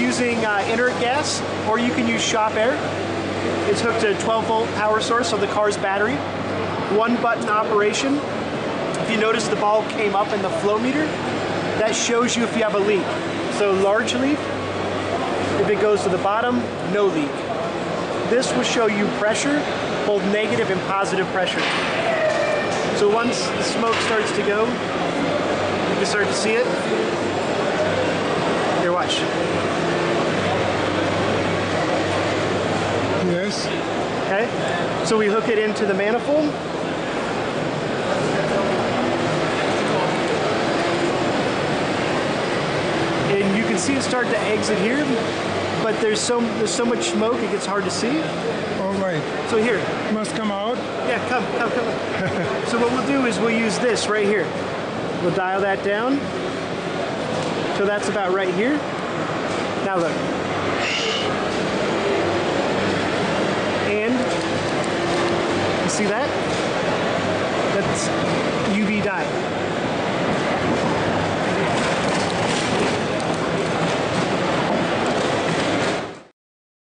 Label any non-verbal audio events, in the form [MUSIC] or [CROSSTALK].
using uh, inert gas, or you can use shop air. It's hooked to a 12 volt power source of the car's battery. One button operation. If you notice the ball came up in the flow meter, that shows you if you have a leak. So large leak, if it goes to the bottom, no leak. This will show you pressure, both negative and positive pressure. So once the smoke starts to go, you can start to see it. Here, watch. Okay? So we hook it into the manifold. And you can see it start to exit here, but there's so there's so much smoke it gets hard to see. All right. So here, Must come out. yeah, come, come, come. [LAUGHS] so what we'll do is we'll use this right here. We'll dial that down. So that's about right here. Now look. And you see that?